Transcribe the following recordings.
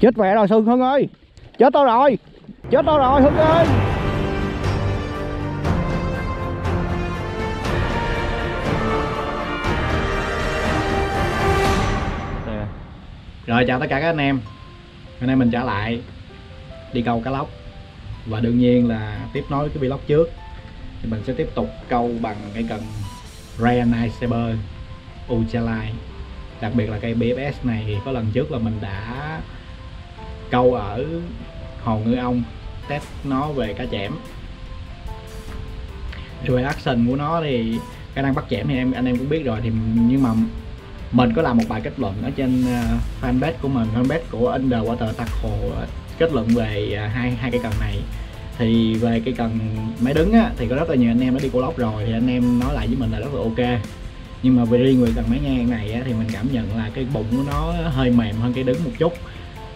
chết mẹ rồi Xuân Hưng ơi. Chết tao rồi. Chết tao rồi, Hưng ơi. Rồi, chào tất cả các anh em. Hôm nay mình trở lại đi câu cá lóc. Và đương nhiên là tiếp nối cái vlog trước. Thì mình sẽ tiếp tục câu bằng cái cần Ryan Iceberg Ultralight đặc biệt là cây BFS này thì có lần trước là mình đã câu ở hồ ngư ông test nó về cá chẽm về action của nó thì khả năng bắt chẽm thì em anh em cũng biết rồi thì nhưng mà mình có làm một bài kết luận ở trên ờ, fanpage của mình fanpage của Underwater Tackle ờ, kết luận về ờ, hai hai cây cần này. Thì về cây cần máy đứng á, thì có rất là nhiều anh em đã đi cô lóc rồi thì anh em nói lại với mình là rất là ok. Nhưng mà về riêng về cần máy ngang này á, thì mình cảm nhận là cái bụng của nó hơi mềm hơn cái đứng một chút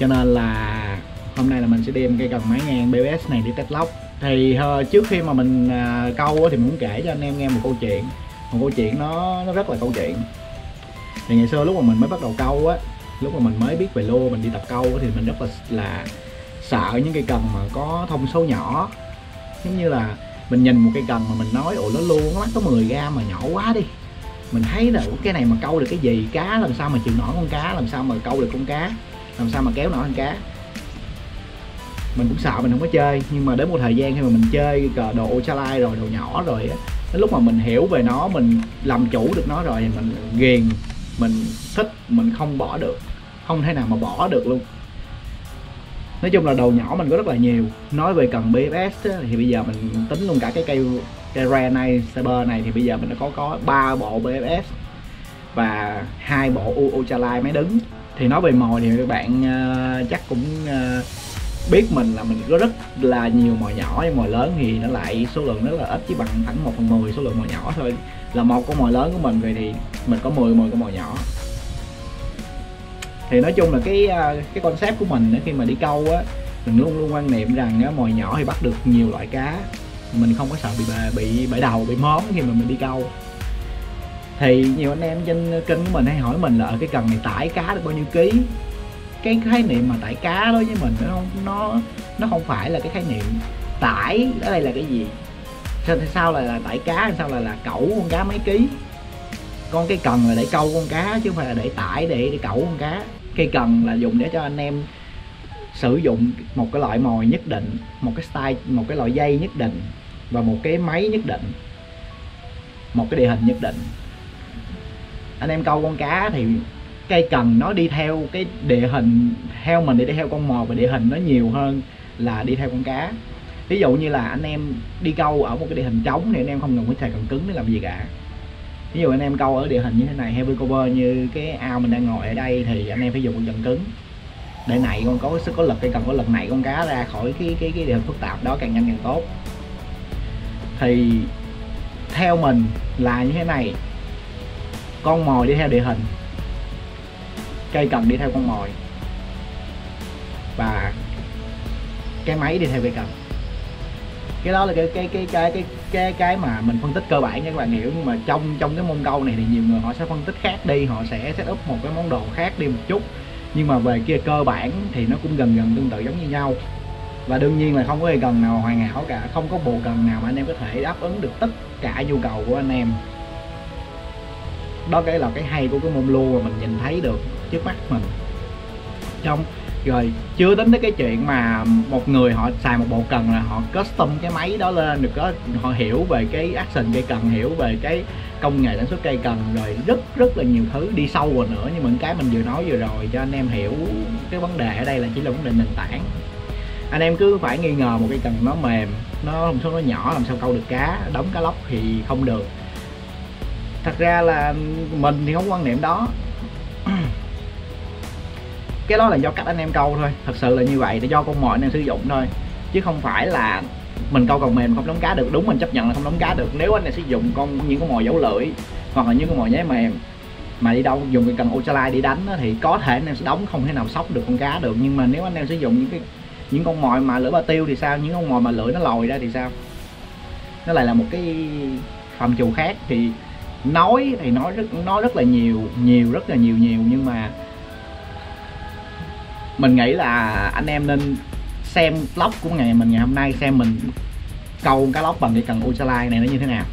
cho nên là hôm nay là mình sẽ đem cây cần máy ngang BBS này đi test lóc. Thì uh, trước khi mà mình uh, câu thì mình muốn kể cho anh em nghe một câu chuyện. Một câu chuyện nó nó rất là câu chuyện. Thì ngày xưa lúc mà mình mới bắt đầu câu á lúc mà mình mới biết về lô mình đi tập câu á, thì mình rất là là sợ những cây cần mà có thông số nhỏ. Giống như là mình nhìn một cây cần mà mình nói ồ nó luôn nó mắc có 10 gram mà nhỏ quá đi. Mình thấy là cái này mà câu được cái gì? Cá làm sao mà chịu nổi con cá? Làm sao mà câu được con cá? Làm sao mà kéo nổi anh cá? Mình cũng sợ mình không có chơi nhưng mà đến một thời gian khi mà mình chơi cờ đồ ultralight rồi đồ nhỏ rồi á đến lúc mà mình hiểu về nó mình làm chủ được nó rồi thì mình ghiền mình thích mình không bỏ được không thể nào mà bỏ được luôn. Nói chung là đồ nhỏ mình có rất là nhiều. Nói về cần BFS á, thì bây giờ mình tính luôn cả cái cây cây rare này Saber này thì bây giờ mình đã có có ba bộ BFS và hai bộ Ultralight máy đứng. Thì nói về mồi thì các bạn uh, chắc cũng uh, biết mình là mình có rất là nhiều mồi nhỏ nhưng mồi lớn thì nó lại số lượng rất là ít chỉ bằng khoảng 1 phần 10 số lượng mồi nhỏ thôi. Là một con mồi lớn của mình vậy thì mình có 10 10 con mồi nhỏ. Thì nói chung là cái ờ, cái concept của mình khi mà đi câu á mình luôn luôn quan niệm rằng á, mồi nhỏ thì bắt được nhiều loại cá. Mình không có sợ bị bị bể đầu bị móm khi mà mình đi câu thì nhiều anh em trên kênh của mình hay hỏi mình là ở cái cần này tải cá được bao nhiêu ký? Cái khái niệm mà tải cá đối với mình nó không nó nó không phải là cái khái niệm tải ở đây là cái gì? Sao sao là, là tải cá sao là là cẩu con cá mấy ký? Con cái cần là để câu con cá chứ không phải là để tải để để cẩu con cá. Cây cần là dùng để cho anh em sử dụng một cái loại mồi nhất định một cái style một cái loại dây nhất định và một cái máy nhất định một cái địa hình nhất định anh em câu con cá thì cây cần nó đi theo cái địa hình theo mình để đi theo con mồi và địa hình nó nhiều hơn là đi theo con cá. Ví dụ như là anh em đi câu ở một cái địa hình trống thì anh em không cần phải xài cần cứng để làm gì cả. Ví dụ anh em câu ở địa hình như thế này, heavy cover như cái ao mình đang ngồi ở đây thì anh em phải dùng con cần cứng. Để nảy con có sức có lực, cây cần có lực nảy con cá ra khỏi cái cái cái địa hình phức tạp đó càng nhanh càng tốt. Thì theo mình là như thế này con mồi đi theo địa hình. Cây cần đi theo con mồi. Và cái máy đi theo cây cần. Cái đó là cái cái cái cái cái cái cái mà mình phân tích cơ bản cho các bạn hiểu. Nhưng mà trong trong cái môn câu này thì nhiều người họ sẽ phân tích khác đi, họ sẽ set up một cái món đồ khác đi một chút. Nhưng mà về kia cơ bản thì nó cũng gần gần tương tự giống như nhau. Và đương nhiên là không có cây cần nào hoàn hảo cả, không có bộ cần nào mà anh em có thể đáp ứng được tất cả nhu cầu của anh em đó cái là cái hay của cái môn lưu mà mình nhìn thấy được trước mắt mình. Trong, rồi chưa tính tới cái chuyện mà một người họ xài một bộ cần là họ custom cái máy đó lên được có, họ hiểu về cái action cây cần, hiểu về cái công nghệ sản xuất cây cần, rồi rất rất là nhiều thứ đi sâu vào nữa. Nhưng mà cái mình vừa nói vừa rồi cho anh em hiểu cái vấn đề ở đây là chỉ là vấn đề nền tảng. Anh em cứ phải nghi ngờ một cây cần nó mềm, nó một số nó nhỏ, làm sao câu được cá, đóng cá lóc thì không được thật ra là mình thì không quan niệm đó. Cái đó là do cách anh em câu thôi, thật sự là như vậy, là do con mồi anh em sử dụng thôi. Chứ không phải là mình câu còn mềm không đóng cá được. Đúng, mình chấp nhận là không đóng cá được. Nếu anh em sử dụng con, những con mồi dấu lưỡi, hoặc là những con mồi nháy mềm, mà đi đâu, dùng cái cần ultralight đi đánh thì có thể anh em sẽ đóng, không thể nào sóc được con cá được. Nhưng mà nếu anh em sử dụng những cái, những con mồi mà lưỡi ba tiêu thì sao? Những con mồi mà lưỡi nó lòi ra thì sao? Nó lại là một cái phạm trù khác. Thì nói thì nói rất nói rất là nhiều nhiều, rất là nhiều nhiều. Nhưng mà mình nghĩ là anh em nên xem vlog của ngày, mình ngày hôm nay, xem mình câu cá lóc bằng cái cần ultralight này nó như thế nào.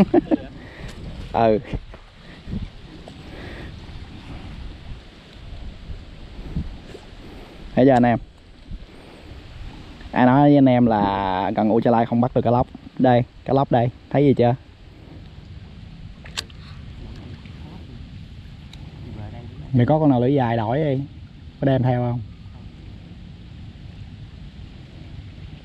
ừ. Thấy chưa anh em? Ai nói với anh em là cần ultralight không bắt được cá lóc. Đây cá lóc đây. Thấy gì chưa? Mày có con nào lưỡi dài đổi đi. Có đem theo không?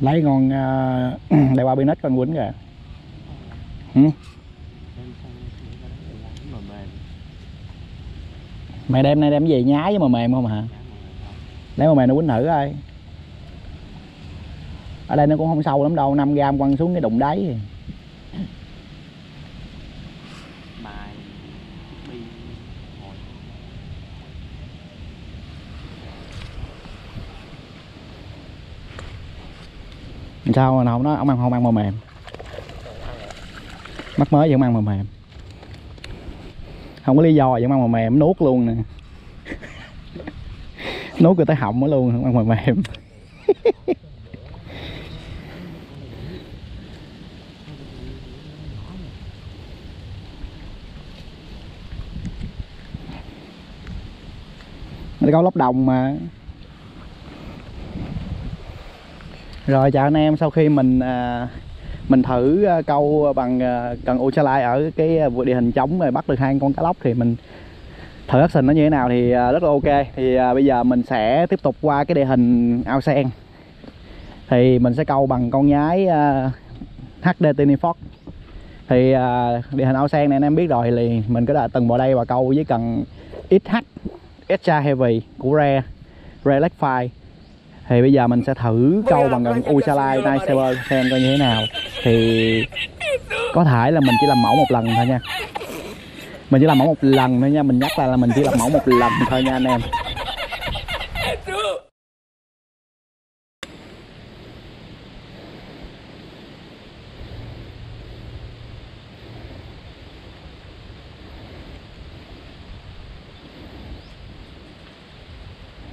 Lấy con uh, đeo ba bên con quýnh kìa. Ừ. mày đem nay đem gì nhái với mà mềm không hả? Lấy mà mềm nó quýnh thử coi. Ở đây nó cũng không sâu lắm đâu 5 gram quăng xuống cái đụng đáy. Sao mà nó không nói ông ăn không ăn mà mềm? Mắt mới vẫn ăn mà mềm không có lý do vẫn ăn mà mềm nuốt luôn nè. Nuốt rồi tới họng mới luôn không ăn mà mềm nó có lóc đồng mà. Rồi chào anh em sau khi mình à, mình thử à, câu bằng à, cần ultralight ở cái địa hình trống rồi bắt được hai con cá lóc thì mình thử action nó như thế nào thì rất là ok. Thì bây giờ mình sẽ tiếp tục qua cái địa hình ao sen. Thì mình sẽ câu bằng con nhái HD Tiny Fox. Thì địa hình ao sen này anh em biết rồi thì mình có đã từng vào đây và câu với cần XH Extra Heavy của Rare Rare Lake thì bây giờ mình sẽ thử câu bằng gần Ultralight Night Saver xem coi như thế nào thì có thể là mình chỉ làm mẫu một lần thôi nha mình chỉ làm mẫu một lần thôi nha mình nhắc lại là mình chỉ làm mẫu một lần thôi nha anh em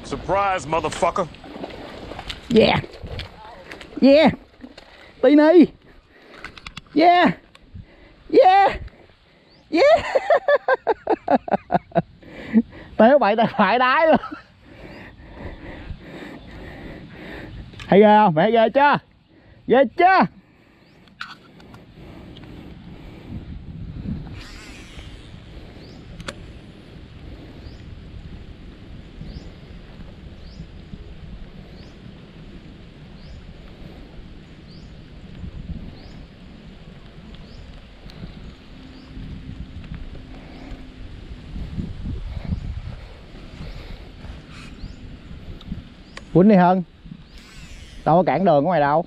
Surprise, motherfucker. Yeah. Yeah. Tini. Yeah. Yeah. Yeah. Téo bậy tay phải đái luôn. Thấy ghê không? Mẹ ghê chưa? Ghê chưa? Quýnh đi hơn đâu có cản đường của mày đâu.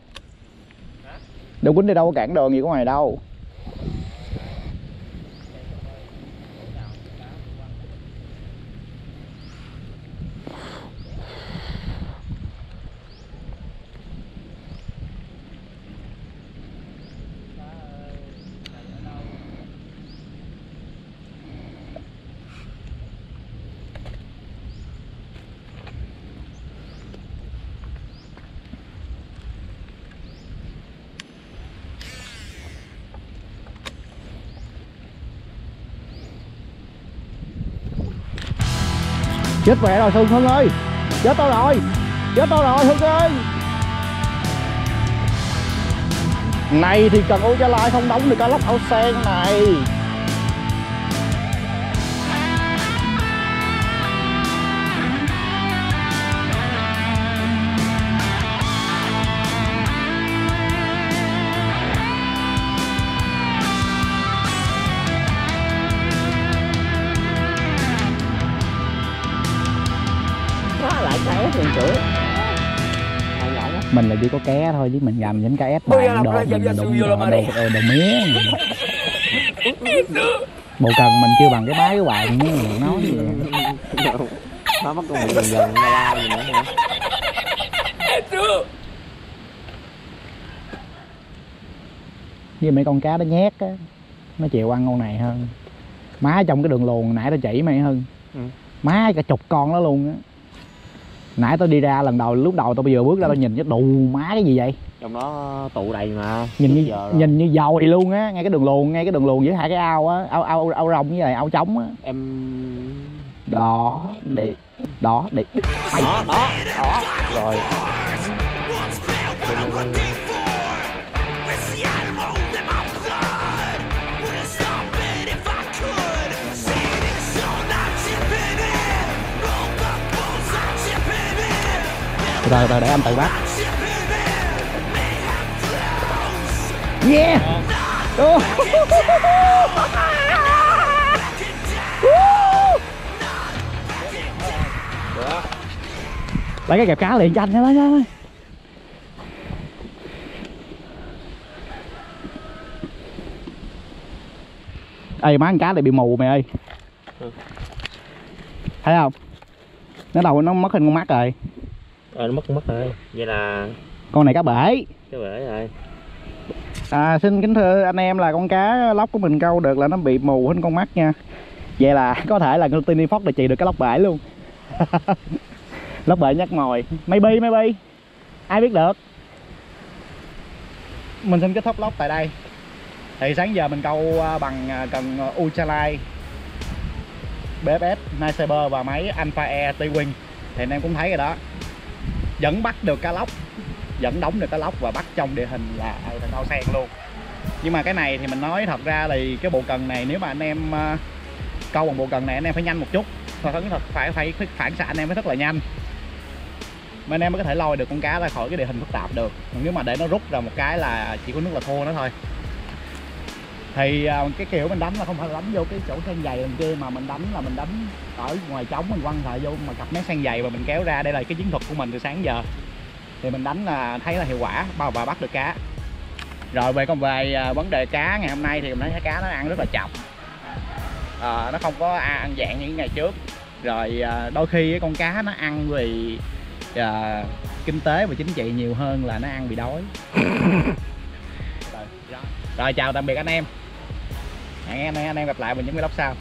Đâu quýnh đi, đâu có cản đường gì của mày đâu. Chết mẹ rồi, Hưng Hưng ơi. Chết tao rồi. Chết tao rồi, Hưng ơi. Này thì cần ô cha lai không đóng được cá lóc áo sen này. Mình là chỉ có ké thôi chứ mình gầm những cái ép bạn đồ mình đụng đồ, đồ, đồ, đồ, đồ mía bộ cần mình chưa bằng cái bái của bạn nói gì nó mất con mình gần gần la gì nữa hả? Với mấy con cá nó nhét á nó chịu ăn con này hơn. Má trong cái đường luồn nãy tao chỉ mày hơn. Ừ. má cả chục con đó luôn á nãy tao đi ra lần đầu lúc đầu tao bây giờ bước ra tao nhìn cái đù má cái gì vậy? Trong đó tụ đầy mà nhìn như nhìn như dồi luôn á ngay cái đường luồn ngay cái đường luồn giữa hai cái ao á ao ao ao rồng với lại ao trống á. Em đó để đó để. Đó đó đó. Rồi rồi rồi để anh tự bắt. Yeah. Ô. lấy cái kẹp cá liền cho anh nha lấy nha ê má con cá này bị mù mày ơi. Ừ. thấy không? Nó đầu nó mất hình con mắt rồi ờ nó mất mất rồi. Vậy là con này cá bể. Cái bể rồi. À, xin kính thưa anh em là con cá lóc của mình câu được là nó bị mù hết con mắt nha. Vậy là có thể là Glutini Fox là trị được cái lóc bể luôn. Lóc bể nhắc mồi. Maybe maybe. Ai biết được? Mình xin kết thúc lóc tại đây. Thì sáng giờ mình câu à, bằng à, cần à, Ultralight BFF Night và máy Alpha E T-Wing Thì anh em cũng thấy rồi đó vẫn bắt được cá lóc. Vẫn đóng được cá lóc và bắt trong địa hình là ở thằng ao sen luôn. Nhưng mà cái này thì mình nói thật ra thì cái bộ cần này nếu mà anh em ờ, câu bằng bộ cần này anh em phải nhanh một chút. Phải thật phải, phải, phải phản xạ anh em phải rất là nhanh. Mà anh em mới có thể lôi được con cá ra khỏi cái địa hình phức tạp được. Còn nếu mà để nó rút ra một cái là chỉ có nước là thua nó thôi thì ờ, cái kiểu mình đánh là không phải đánh vô cái chỗ sen dày bên kia mà mình đánh là mình đánh ở ngoài trống mình quăng thời vô mà cặp mé sen dày và mình kéo ra. Đây là cái chiến thuật của mình từ sáng giờ. Thì mình đánh là thấy là hiệu quả bao và bắt được cá. Rồi về còn về à, vấn đề cá ngày hôm nay thì mình thấy cá nó ăn rất là chậm à, nó không có ăn dạng như ngày trước. Rồi à, đôi khi con cá nó ăn vì à, kinh tế và chính trị nhiều hơn là nó ăn bị đói. Rồi chào tạm biệt anh em hẹn anh em anh em gặp lại mình những cái lóc sau.